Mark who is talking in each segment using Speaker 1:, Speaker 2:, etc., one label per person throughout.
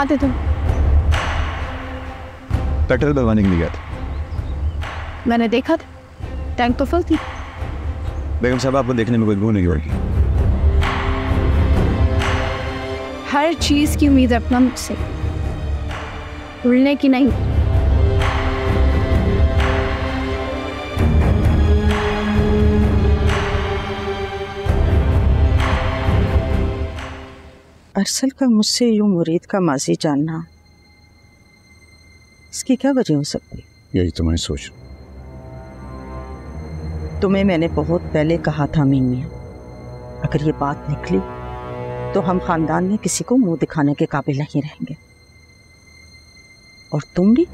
Speaker 1: कहाँ थे तुम।
Speaker 2: पेट्रोल भरवाने के लिए गया था।
Speaker 1: मैंने देखा था। टैंक तो फुल थी।
Speaker 2: बेगम साहब आपको देखने में कोई भूल नहीं पड़ेगी
Speaker 1: हर चीज़ की उम्मीद अपना मुझसे भूलने की नहीं।
Speaker 3: अरसल का मुझसे यूँ मुरीद का माजी जानना। इसकी क्या वजह हो सकती?
Speaker 2: यही तो मैं सोच
Speaker 3: तुम्हें मैंने बहुत पहले कहा था मीमिया अगर ये बात निकली तो हम खानदान में किसी को मुँह दिखाने के काबिल नहीं रहेंगे। और तुम भी?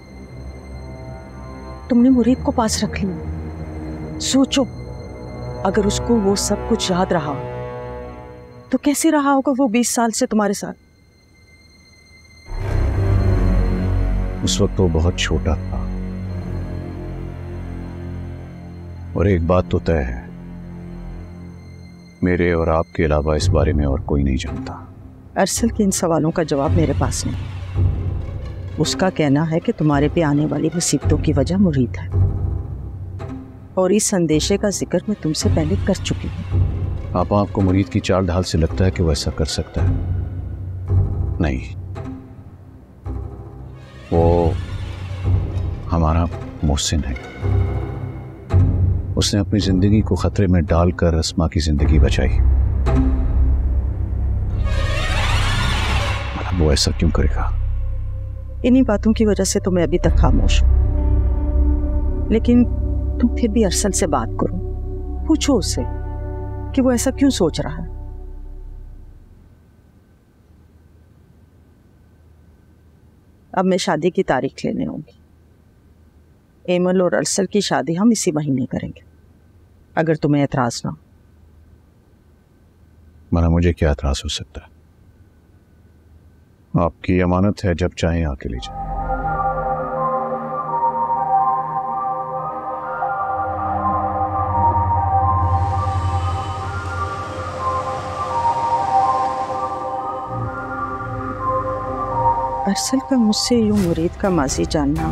Speaker 3: तुमने मुरीद को पास रख लिया। सोचो अगर उसको वो सब कुछ याद रहा तो कैसे रहा होगा वो बीस साल से तुम्हारे साथ?
Speaker 2: उस वक्त वो बहुत छोटा था। और एक बात तो तय है। मेरे और आपके अलावा इस बारे में और कोई नहीं जानता।
Speaker 3: अरसल के इन सवालों का जवाब मेरे पास नहीं। उसका कहना है कि तुम्हारे पे आने वाली मुसीबतों की वजह मुरीद है। और इस संदेशे का ज़िक्र मैं तुमसे पहले कर चुकी हूँ।
Speaker 2: आप आपको मुरीद की चाल ढाल से लगता है कि वो ऐसा कर सकता है। नहीं। वो हमारा मोहसिन है। उसने अपनी ज़िंदगी को खतरे में डालकर रस्मा की ज़िंदगी बचाई। मतलब वो ऐसा क्यों करेगा?
Speaker 3: इन्हीं बातों की वजह से तो मैं अभी तक खामोश हूँ। लेकिन तुम फिर भी अरसल से बात करो। पूछो उससे कि वो ऐसा क्यों सोच रहा है? अब मैं शादी की तारीख लेने होंगी एमल और अरसल की शादी हम इसी महीने करेंगे, अगर तुम्हें एतराज़ ना
Speaker 2: मना मुझे क्या एतराज़ हो सकता है? आपकी अमानत है, जब चाहे आके लीजिए
Speaker 3: अरसल का मुझसे यूँ मुरीद का माजी जानना।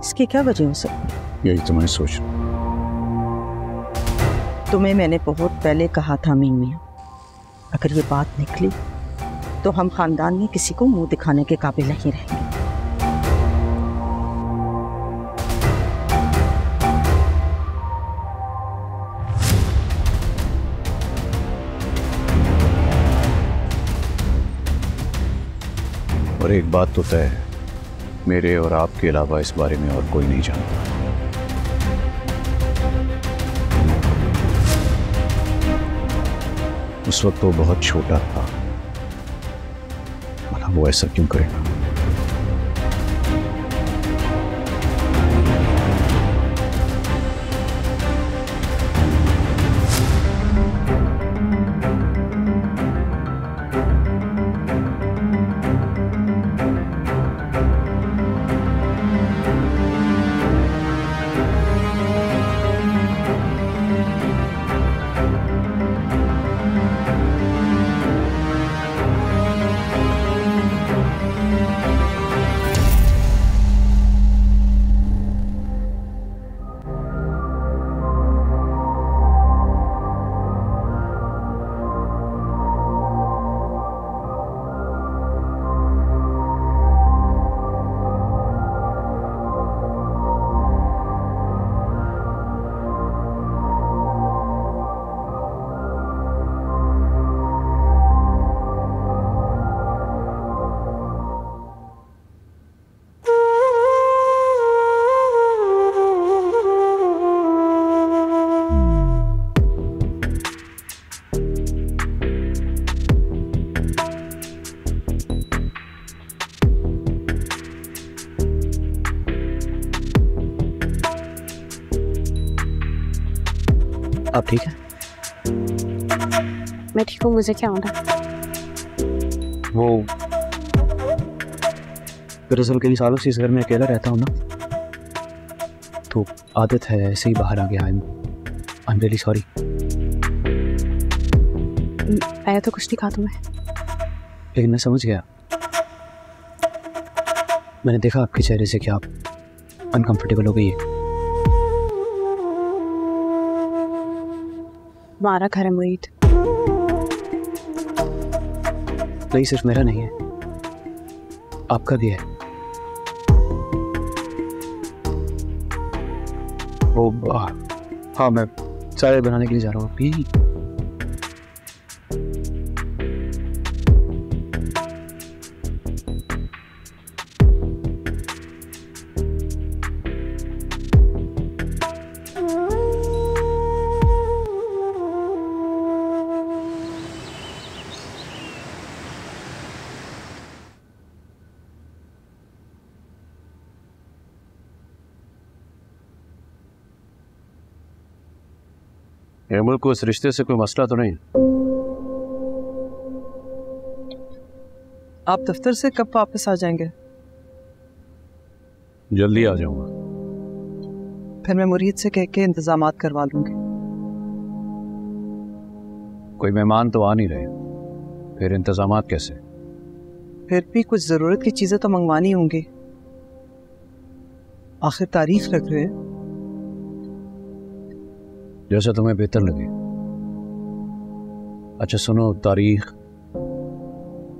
Speaker 3: इसकी क्या वजह हो सकती
Speaker 2: यही तो मैं सोच
Speaker 3: तुम्हें मैंने बहुत पहले कहा था मीमिया अगर ये बात निकली तो हम खानदान में किसी को मुँह दिखाने के काबिल नहीं रहेंगे।
Speaker 2: और एक बात तो तय है। मेरे और आपके अलावा इस बारे में और कोई नहीं जानता। उस वक्त वो बहुत छोटा था। मतलब वो ऐसा क्यों करेगा?
Speaker 4: आप ठीक है।
Speaker 1: मैं ठीक हूँ मुझे क्या होना?
Speaker 4: वो दरअसल कई सालों से इस घर में अकेला रहता हूँ ना तो आदत है ऐसे ही बाहर आ गया आई एम रियली सॉरी
Speaker 1: आया तो कुछ नहीं कहा तुम्हें।
Speaker 4: लेकिन मैं समझ गया। मैंने देखा आपके चेहरे से कि आप अनकंफर्टेबल हो गई है।
Speaker 5: हमारा घर है मुरीद।
Speaker 4: नहीं, सिर्फ़ मेरा नहीं है। आपका भी है। ओ हाँ मैं चाय बनाने के लिए जा रहा हूँ। पी
Speaker 2: हेमल को इस रिश्ते से कोई मसला तो नहीं
Speaker 6: आप दफ्तर से कब वापस आ जाएँगे?
Speaker 2: जल्दी आ जाऊँगा।
Speaker 6: फिर मैं मुरीद से कह के इंतज़ाम करवा लूँगी।
Speaker 2: कोई मेहमान तो आ नहीं रहे। फिर इंतज़ाम कैसे?
Speaker 6: फिर भी कुछ ज़रूरत की चीज़ें तो मंगवानी होंगी। आखिर तारीफ़ लग रहे हैं।
Speaker 2: जैसा तुम्हें बेहतर लगे। अच्छा सुनो तारीख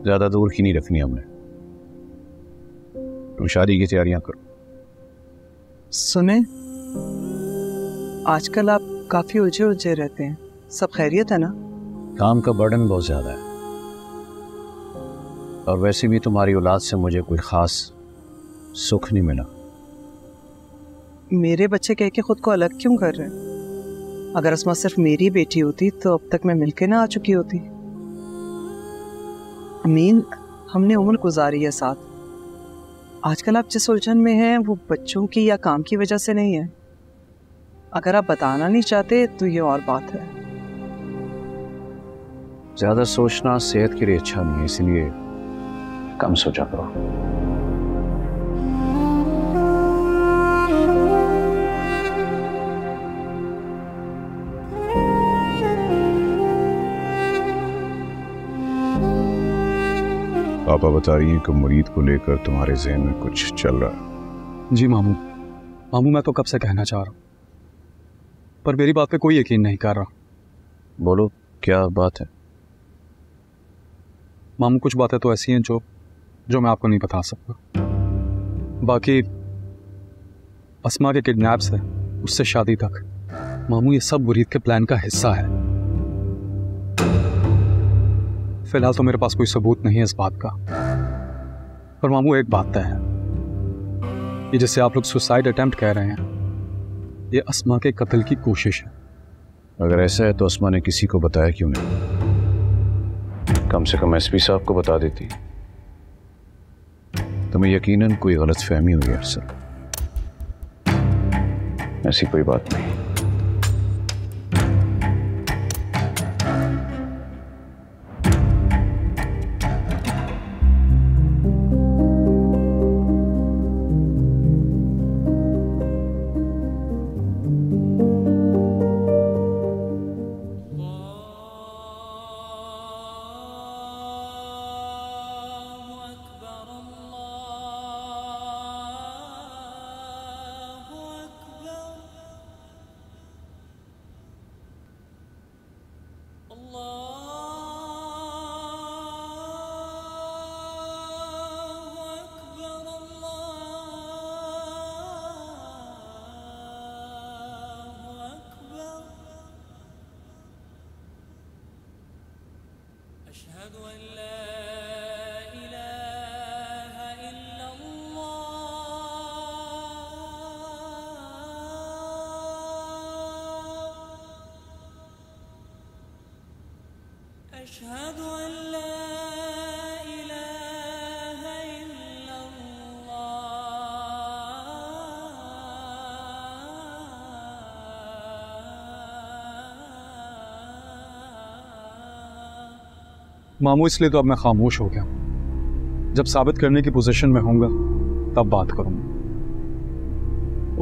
Speaker 2: ज़्यादा दूर की नहीं रखनी हमने। तुम शादी की तैयारियाँ करो।
Speaker 6: सुने आजकल आप काफ़ी उलझे उलझे रहते हैं। सब खैरियत है ना?
Speaker 2: काम का बर्डन बहुत ज़्यादा है। और वैसे भी तुम्हारी औलाद से मुझे कोई खास सुख नहीं मिला।
Speaker 6: मेरे बच्चे कह के खुद को अलग क्यों कर रहे हैं? अगर असमा सिर्फ़ मेरी बेटी होती तो अब तक मैं मिलके ना आ चुकी होती। अमीन, हमने उम्र गुजारी है साथ। आजकल आप जिस उलझन में हैं, वो बच्चों की या काम की वजह से नहीं है। अगर आप बताना नहीं चाहते तो ये और बात है।
Speaker 2: ज़्यादा सोचना सेहत के लिए अच्छा नहीं है, इसलिए कम सोचा करो।
Speaker 7: पापा बता रही हैं कि मुरीद को लेकर तुम्हारे जहन में कुछ चल रहा है।
Speaker 8: जी मामू मामू मैं तो कब से कहना चाह रहा हूँ। पर मेरी बात पे कोई यकीन नहीं कर रहा।
Speaker 2: बोलो क्या बात है?
Speaker 8: मामू कुछ बातें तो ऐसी हैं जो जो मैं आपको नहीं बता सकता। बाकी असमा के किडनैप से उससे शादी तक। मामू ये सब मुरीद के प्लान का हिस्सा है। फ़िलहाल तो मेरे पास कोई सबूत नहीं है इस बात का। पर मामू, एक बात तय है। ये जिसे आप लोग सुसाइड अटेम्प्ट कह रहे हैं, ये असमा के कत्ल की कोशिश है।
Speaker 2: अगर ऐसा है तो असमा ने किसी को बताया क्यों नहीं? कम से कम एसपी साहब को बता देती। तुम्हें यकीनन कोई गलत फहमी हुई है अरसल ऐसी कोई बात नहीं।
Speaker 8: मामू इसलिए तो अब मैं खामोश हो गया जब साबित करने की पोजीशन में होऊँगा, तब बात करूँगा।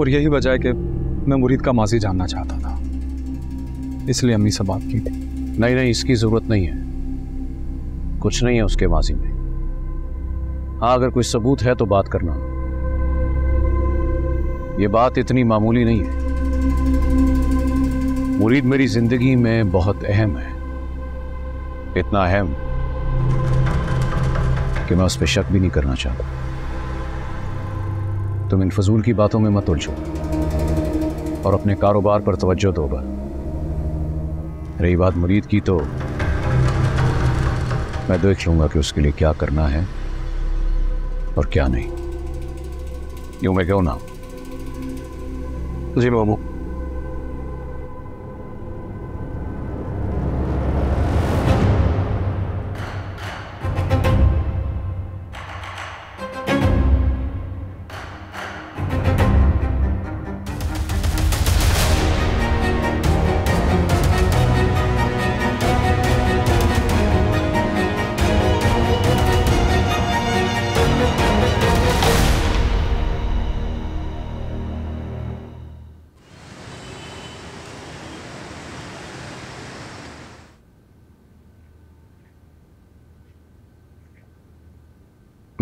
Speaker 8: और यही वजह है कि मैं मुरीद का माजी जानना चाहता था। इसलिए अम्मी से बात की थी।
Speaker 2: नहीं नहीं, इसकी ज़रूरत नहीं है। कुछ नहीं है उसके माजी में। हाँ अगर कोई सबूत है तो बात करना। ये बात इतनी मामूली नहीं है। मुरीद मेरी ज़िंदगी में बहुत अहम है। इतना अहम कि मैं उस पर शक भी नहीं करना चाहता। तुम इन फजूल की बातों में मत उलझो और अपने कारोबार पर तवज्जो दो रही बात मुरीद की तो मैं देख लूँगा कि उसके लिए क्या करना है और क्या नहीं। यूँ मैं क्यों ना
Speaker 9: जी, मामू।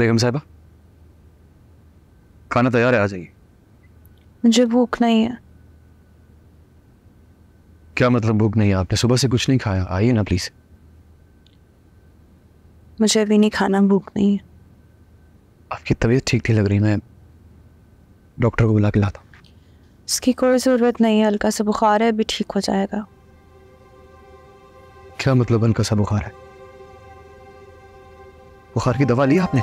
Speaker 9: बेगम साहबा। खाना तैयार है आ जाइए।
Speaker 10: मुझे भूख नहीं है।
Speaker 9: क्या मतलब भूख नहीं है? आपने सुबह से कुछ नहीं खाया। आइए ना प्लीज़
Speaker 10: मुझे अभी नहीं खाना भूख नहीं है।
Speaker 9: आपकी तबीयत ठीक थी लग रही मैं डॉक्टर को बुला के लाता हूँ।
Speaker 10: इसकी कोई ज़रूरत नहीं है हल्का सा बुखार है अभी ठीक हो जाएगा।
Speaker 9: क्या मतलब हल्का सा बुखार है? बुखार की दवा ली आपने?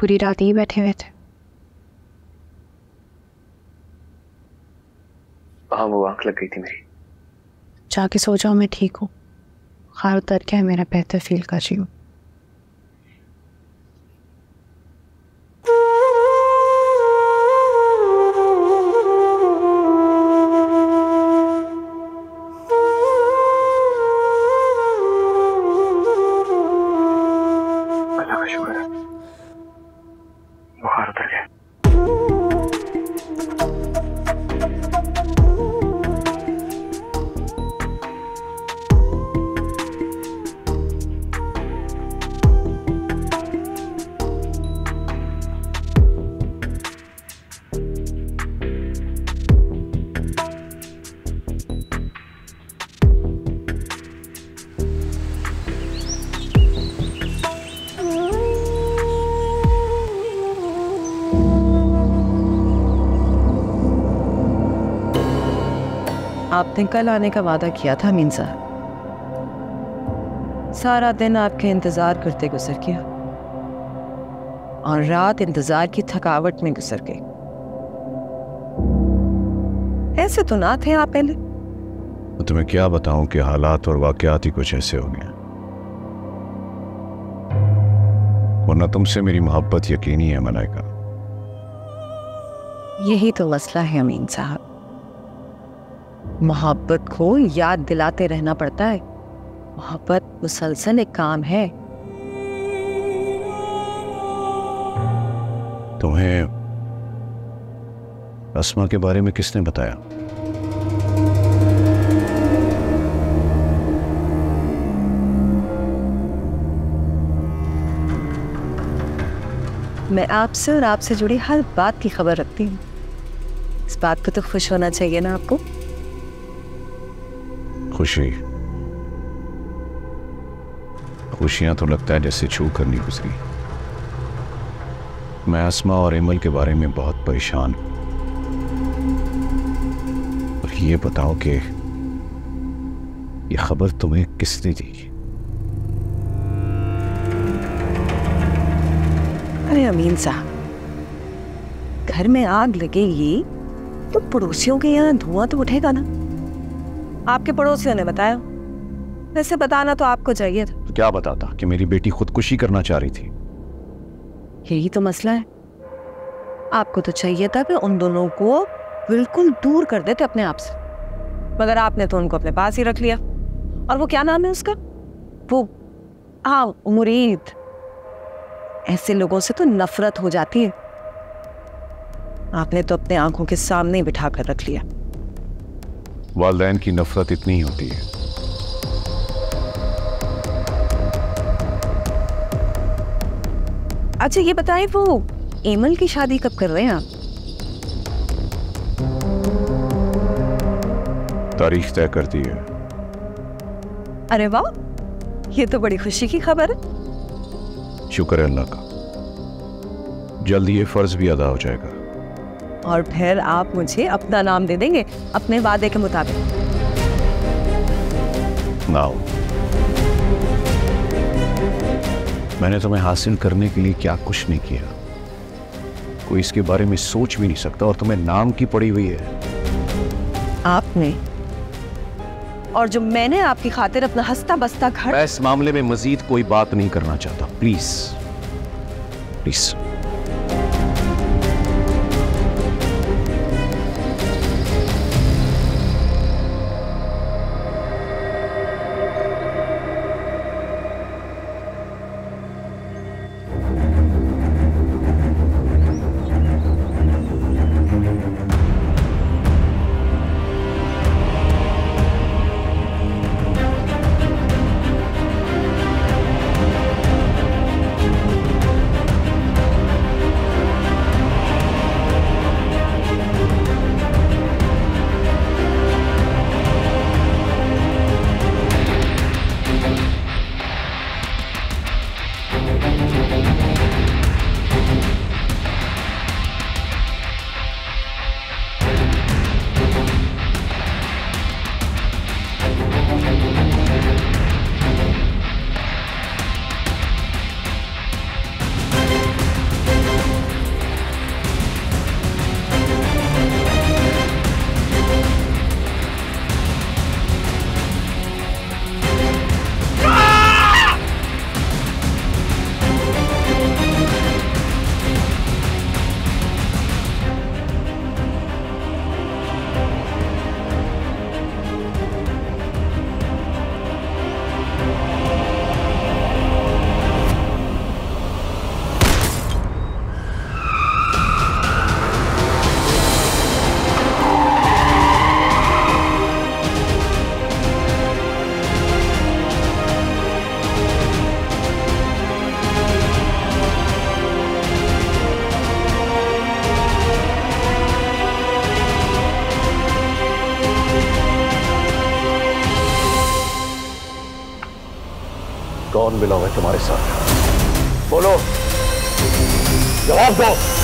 Speaker 11: पूरी रात ही बैठे हुए थे।
Speaker 9: हाँ वो आँख लग गई थी मेरी।
Speaker 11: जाके सो जाओ मैं ठीक हूँ। खार उतर के है मेरा बेहतर फील कर रही हूँ।
Speaker 12: आपने कल आने का वादा किया था मीन साहब सारा दिन आपके इंतज़ार करते गुजर गया। और रात इंतज़ार की थकावट में गुजर गई। ऐसे तो ना थे आप पहले।
Speaker 2: तुम्हें क्या बताऊँ कि हालात और वाकयात ही कुछ ऐसे हो गए। वरना तुमसे मेरी मोहब्बत यकीनी है मलाइका।
Speaker 12: यही तो मसला है अमीन साहब। मोहब्बत को याद दिलाते रहना पड़ता है। मोहब्बत मुसलसल एक काम है।
Speaker 2: तुम्हें अस्मा के बारे में किसने बताया?
Speaker 12: मैं आपसे और आपसे जुड़ी हर बात की खबर रखती हूँ। इस बात को तो खुश होना चाहिए ना आपको?
Speaker 2: खुशी। खुशियाँ तो लगता है जैसे छू कर नहीं गुजरी। मैं आसमा और इमल के बारे में बहुत परेशान। और ये बताओ कि ये खबर तुम्हें किसने दी?
Speaker 12: अरे अमीन साहब, घर में आग लगेगी तो पड़ोसियों के यहाँ धुआँ तो उठेगा ना। आपके पड़ोसियों ने बताया। वैसे बताना तो आपको चाहिए था।
Speaker 2: तो क्या बताता कि मेरी बेटी खुदकुशी करना चाह रही थी?
Speaker 12: यही तो मसला है। आपको तो चाहिए था कि उन दोनों को बिल्कुल दूर कर देते अपने आप से। मगर आपने तो उनको अपने पास ही रख लिया। और वो क्या नाम है उसका? वो हाँ मुरीद। ऐसे लोगों से तो नफरत हो जाती है। आपने तो अपने आँखों के सामने बिठा कर रख लिया।
Speaker 2: वालदेन की नफरत इतनी ही होती है।
Speaker 12: अच्छा ये बताएँ वो एमल की शादी कब कर रहे हैं आप?
Speaker 2: तारीख तय करती है।
Speaker 12: अरे वाह ये तो बड़ी खुशी की खबर है।
Speaker 2: शुक्र है अल्लाह का। जल्द ये फ़र्ज़ भी अदा हो जाएगा।
Speaker 12: और फिर आप मुझे अपना नाम दे देंगे अपने वादे के मुताबिक।
Speaker 2: नाउ मैंने तुम्हें हासिल करने के लिए क्या कुछ नहीं किया। कोई इसके बारे में सोच भी नहीं सकता और तुम्हें नाम की पड़ी हुई है।
Speaker 12: आपने और जो मैंने आपकी खातिर अपना हंसता बसता घर
Speaker 2: मैं इस मामले में मजीद कोई बात नहीं करना चाहता। प्लीज़। प्लीज़। कौन मिला हुआ है तुम्हारे साथ? बोलो। जवाब दो।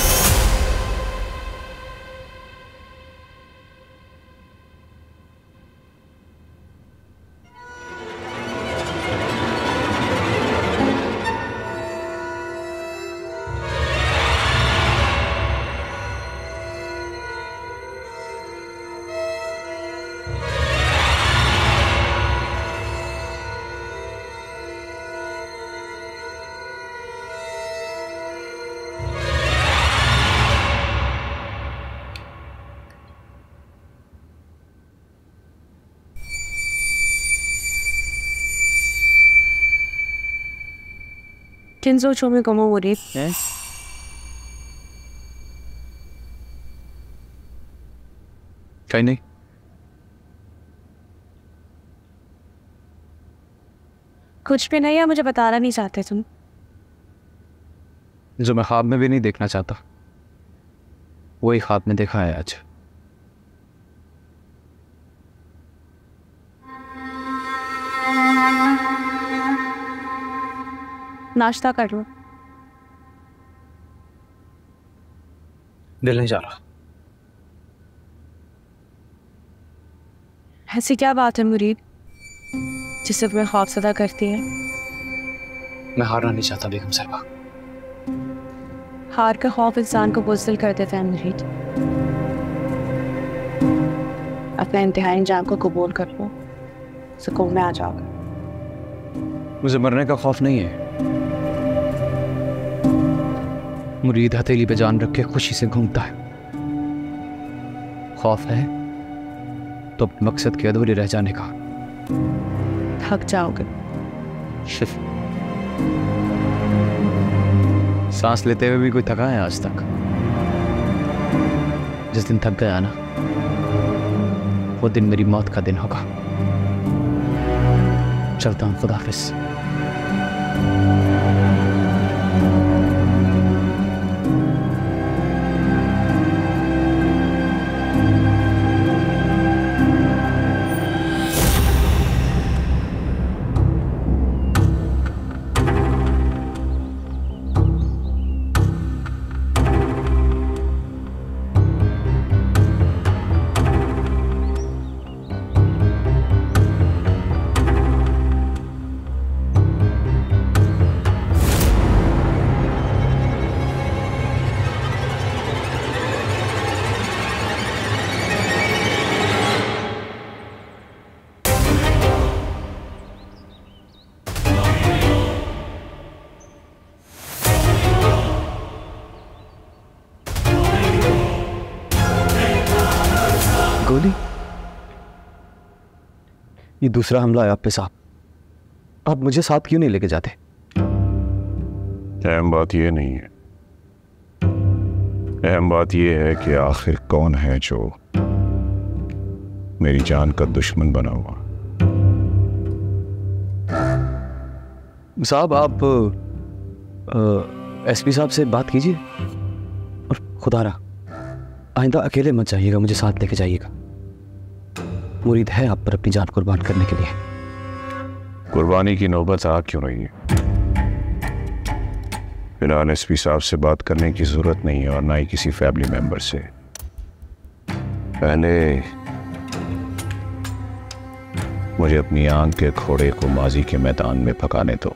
Speaker 10: सोचों में गुम हो रही
Speaker 4: हैं? कहीं नहीं।
Speaker 10: कुछ भी नहीं है मुझे बताना नहीं चाहते तुम।
Speaker 4: जो मैं ख्वाब में भी नहीं देखना चाहता वही ख्वाब में देखा है आज।
Speaker 10: नाश्ता कर लो।
Speaker 4: दिल नहीं जा रहा।
Speaker 10: ऐसी क्या बात है मुरीद जिससे तुम्हें खौफ सदा करती है?
Speaker 4: मैं हारना नहीं चाहता बेगम साहबा।
Speaker 10: हार का खौफ इंसान को बुजदिल कर देता है मुरीद। अपने इंतहाई अंजाम को कबूल कर लो सुकून में आ जाओगे।
Speaker 4: मुझे मरने का खौफ नहीं है। मुरीद हथेली पे जान रख के खुशी से घूमता है। खौफ है तो अपने मकसद के अधूरे रह जाने का।
Speaker 10: थक जाओगे।
Speaker 4: सांस लेते हुए भी कोई थका है आज तक? जिस दिन थक गया ना वो दिन मेरी मौत का दिन होगा। चलता हूँ खुदाफिज गोली ये दूसरा हमला है आप पे साहब आप मुझे साथ क्यों नहीं लेके जाते?
Speaker 2: अहम बात यह नहीं है। अहम बात यह है कि आखिर कौन है जो मेरी जान का दुश्मन बना हुआ?
Speaker 4: साहब आप एसपी साहब से बात कीजिए। और खुदारा आइंदा अकेले मत जाइएगा मुझे साथ लेके जाइएगा। मुरीद है आप पर अपनी जान कुर्बान करने के लिए।
Speaker 2: कुर्बानी की नौबत आ क्यों रही है? फ़िलहाल एसपी साहब से बात करने की ज़रूरत नहीं है और ना ही किसी फैमिली मेंबर से। पहले मुझे अपनी आँख के घोड़े को माजी के मैदान में पकाने दो।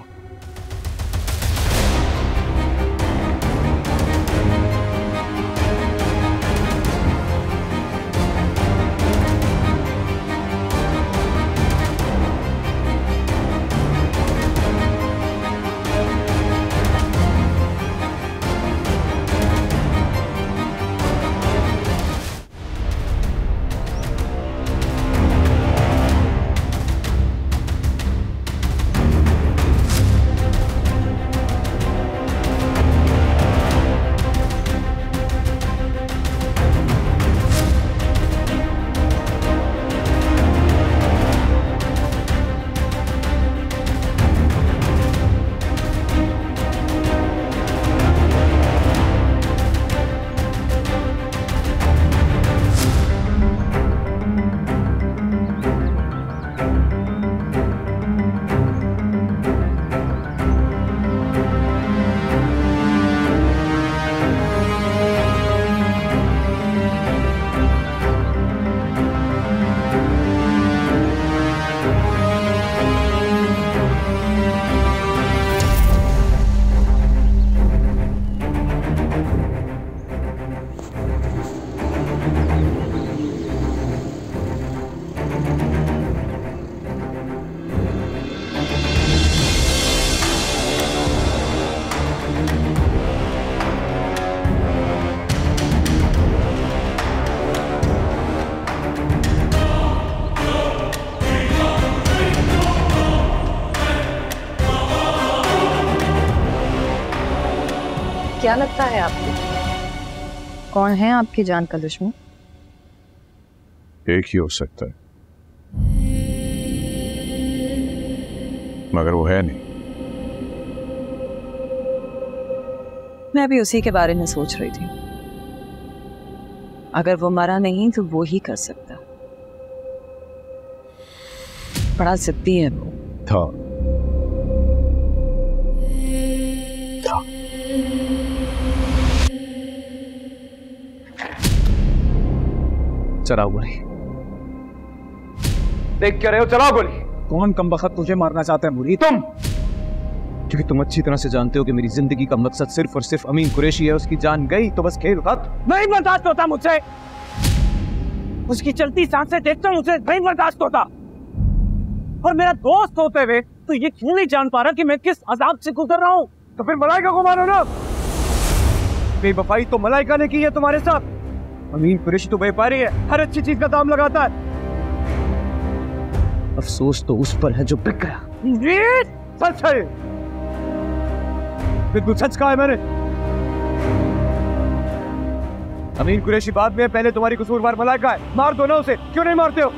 Speaker 13: लगता है आपको?
Speaker 14: कौन है आपकी जान का दुश्मन
Speaker 2: एक ही हो सकता है। मगर वो है नहीं।
Speaker 3: मैं भी उसी के बारे में सोच रही थी। अगर वो मरा नहीं तो वो ही कर सकता। बड़ा जिद्दी है वो।
Speaker 2: था।
Speaker 4: चलाओ गोली।
Speaker 15: देख क्या रहे हो? चलाओ गोली।
Speaker 4: कौन कम वक्त तुझे मारना चाहता है मुरी तुम। क्योंकि तुम अच्छी तरह से जानते हो कि मेरी ज़िंदगी का मकसद सिर्फ़ और सिर्फ़ अमीन कुरैशी है उसकी जान गई तो बस खेल खत्म।
Speaker 16: नहीं बर्दाश्त होता मुझसे। उसकी चलती साँसें देखता हूँ उसे नहीं बर्दाश्त होता। और मेरा दोस्त होते हुए तो ये क्यों नहीं जान पा रहा कि मैं किस अजाब से गुजर रहा हूँ? तो फिर मलाइका को मारो ना? बेवफाई तो मलाइका ने की है तुम्हारे साथ। अमीन कुरैशी तो व्यापारी है। हर अच्छी चीज़ का दाम लगाता है।
Speaker 4: अफसोस तो उस पर है जो बिक गया।
Speaker 16: सच है बिल्कुल सच कहा है मैंने। अमीन कुरेशी बाद में पहले तुम्हारी कसूरवार मलाइका है। मार दो ना उसे। क्यों नहीं मारते हो?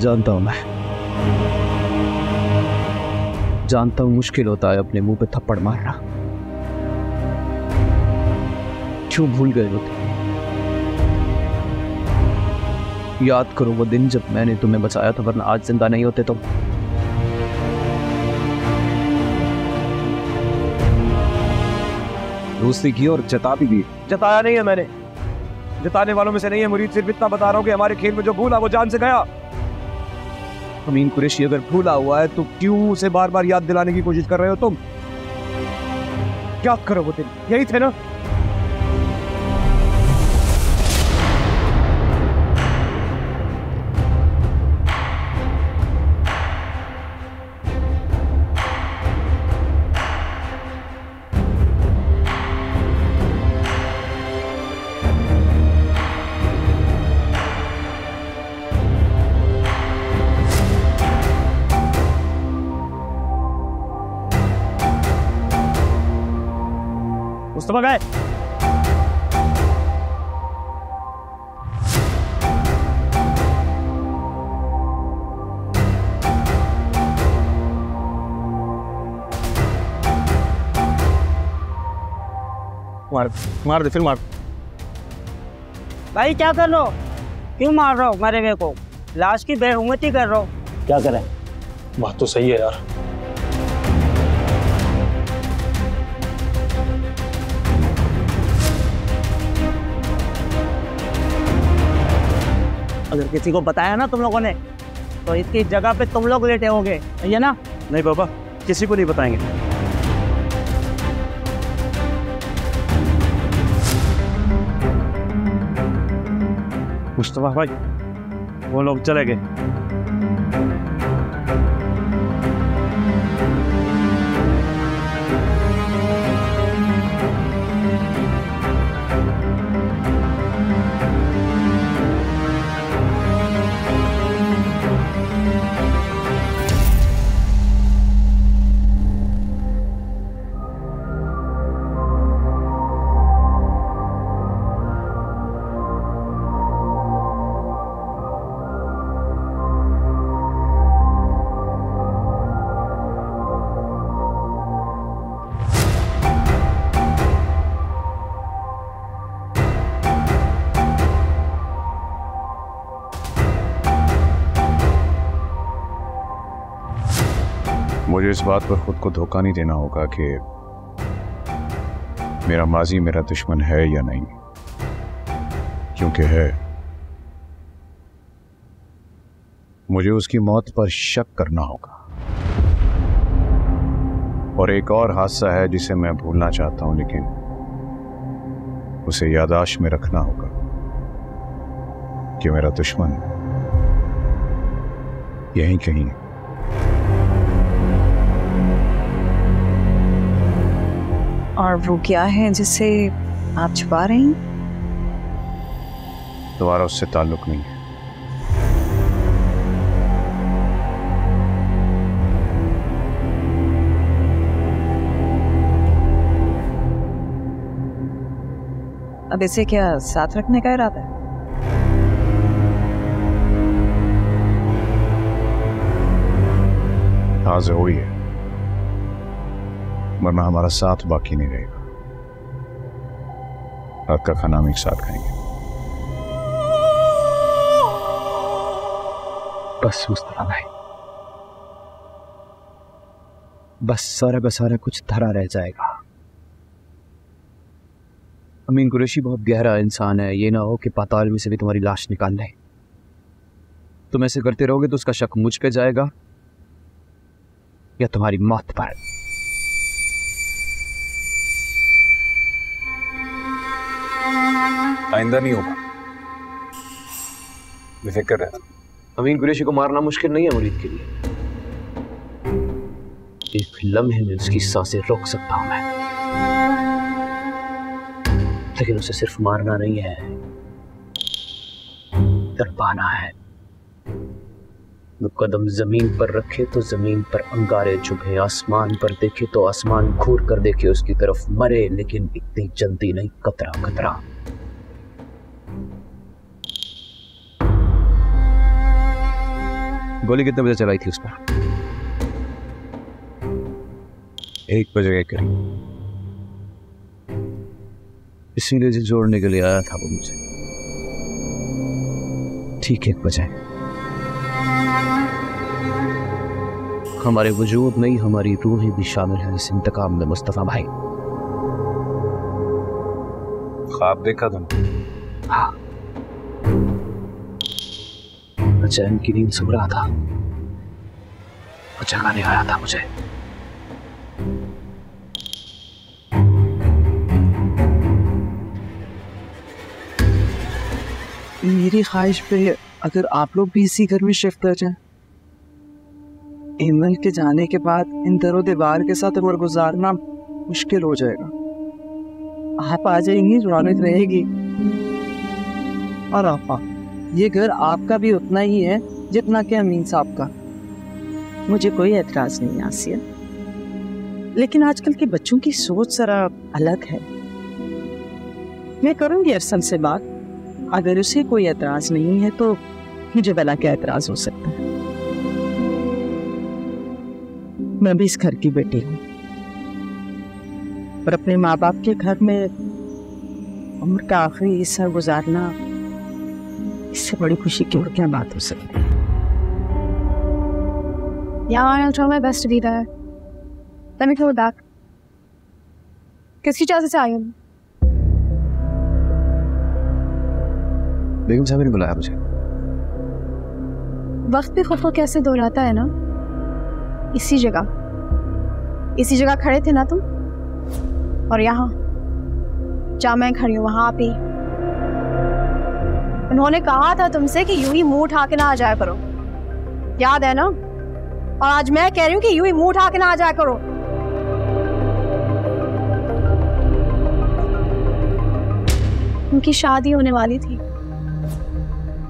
Speaker 4: जानता हूँ मैं। जानता हूँ मुश्किल होता है अपने मुँह पे थप्पड़ मारना। क्यों भूल गए होते? याद करो वो दिन जब मैंने तुम्हें बचाया था, वरना आज ज़िंदा नहीं होते तुम। दोस्ती की और जता भी दी।
Speaker 16: जताया नहीं है मैंने। जताने वालों में से नहीं है मुरीद, सिर्फ़ इतना बता रहा हूँ कि हमारे खेल में जो भूला वो जान से गया।
Speaker 4: अमीन कुरेशी अगर भूला हुआ है तो क्यों उसे बार बार याद दिलाने की कोशिश कर रहे हो तुम?
Speaker 16: क्या करो वो दिन। यही थे ना? मार मार दे फिर मार।
Speaker 17: भाई क्या कर रहे हो? क्यों मार रहे हो मरे हुए को? लाश की बेहुमती कर रहे हो।
Speaker 16: क्या करें बात तो सही है यार।
Speaker 17: अगर किसी को बताया ना तुम लोगों ने तो इसकी जगह पे तुम लोग लेटे होंगे है ना?
Speaker 16: नहीं बाबा किसी को नहीं बताएँगे। मुस्तफ़ा भाई वो लोग चले गए
Speaker 2: मुझे इस बात पर खुद को धोखा नहीं देना होगा कि मेरा माजी मेरा दुश्मन है या नहीं क्योंकि है मुझे उसकी मौत पर शक करना होगा और एक और हादसा है जिसे मैं भूलना चाहता हूँ लेकिन उसे यादाश्त में रखना होगा कि मेरा दुश्मन यहीं कहीं है
Speaker 3: और वो क्या है जिसे आप छुपा रही हैं?
Speaker 2: दोबारा उससे ताल्लुक नहीं है।
Speaker 6: अब इसे क्या साथ रखने का इरादा है?
Speaker 2: हाँ ज़रूरी है। वरना हमारा साथ बाकी नहीं रहेगा। रात का खाना हम एक साथ खाएँगे।
Speaker 4: बस मुस्तफ़ा भाई। बस सारा का सारा कुछ धरा रह जाएगा। अमीन कुरेशी बहुत गहरा इंसान है, ये ना हो कि पाताल में से भी तुम्हारी लाश निकाल ले। तुम ऐसे करते रहोगे तो उसका शक मुझ पे जाएगा या तुम्हारी मौत पर?
Speaker 8: आइंदा नहीं होगा। बेफिक्र रहना
Speaker 4: अमीन कुरैशी को मारना मुश्किल नहीं है मुरीद के लिए। एक लम्हे में उसकी साँसें रोक सकता हूँ मैं। लेकिन उसे सिर्फ़ मारना नहीं है। तड़पाना है। कदम ज़मीन पर रखे तो ज़मीन पर अंगारे चुभे, आसमान पर देखे तो आसमान घूर कर देखे, उसकी तरफ़ मरे, लेकिन इतनी जल्दी नहीं कतरा कतरा गोली कितने बजे चलाई थी उस पर?
Speaker 2: एक बजे के करीब।
Speaker 4: इसीलिए से जोड़ने के लिए आया था वो मुझे। ठीक एक बजे। हमारे वजूद में ही हमारी रूहें भी शामिल है इस इंतकाम में मुस्तफ़ा भाई।
Speaker 8: ख्वाब देखा तुमने?
Speaker 4: हाँ। चैन की नींद सो रहा था। वो जगाने आया था मुझे।
Speaker 6: मेरी ख्वाहिश पे अगर आप लोग भी इसी घर में शिफ्ट कर जाएँ ईमन के जाने के बाद इन दरो दीवार के साथ उम्र गुजारना मुश्किल हो जाएगा। आप आ जाएँगी रौनक रहेगी। और आपा ये घर आपका भी उतना ही है जितना कि अमीन साहब का।
Speaker 3: मुझे कोई एतराज़ नहीं आसिया। लेकिन आजकल के बच्चों की सोच जरा अलग है। मैं करूँगी अरसल से बात। अगर उसे कोई एतराज़ नहीं है तो मुझे भला क्या एतराज़ हो सकता है। मैं भी इस घर की बेटी हूँ। पर अपने माँ बाप के घर में उम्र का आखिरी हिस्सा गुजारना इससे बड़ी खुशी की और क्या बात हो सकती है?
Speaker 1: Yeah, I'll try my best to be there. Let me call back. किसकी इजाज़त से आई हूँ
Speaker 4: बेगम साहब ने बुलाया मुझे।
Speaker 1: वक्त भी खुद को कैसे दोहराता है ना? इसी जगह। इसी जगह खड़े थे ना तुम? और यहाँ। जहाँ मैं खड़ी हूँ वहाँ पे उन्होंने कहा था तुमसे कि यूँ ही मुँह उठा के ना आ जाया करो। याद है ना? और आज मैं कह रही हूँ कि यूँ ही मुँह उठा के ना आ जाया करो। उनकी शादी होने वाली थी।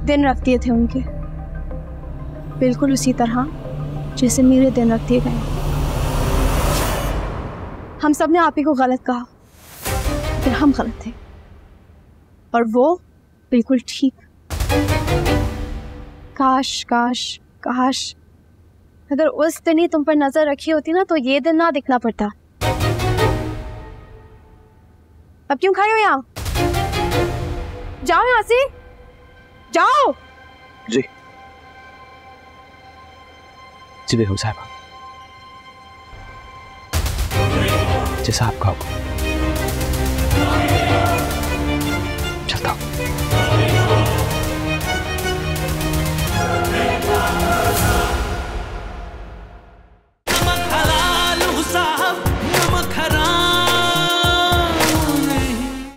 Speaker 1: दिन रख दिए थे उनके। बिल्कुल उसी तरह जैसे मेरे दिन रख दिए गए। हम सबने आप ही को गलत कहा। लेकिन हम गलत थे। और वो बिल्कुल ठीक। काश काश काश। अगर उस दिन ही तुम पर नज़र रखी होती ना तो ये दिन ना दिखना पड़ता। अब क्यों खड़े हो यहाँ? जाओ यहाँ से। जाओ।
Speaker 4: जी। जी, बेगम साहब। जैसा हुक्म चलता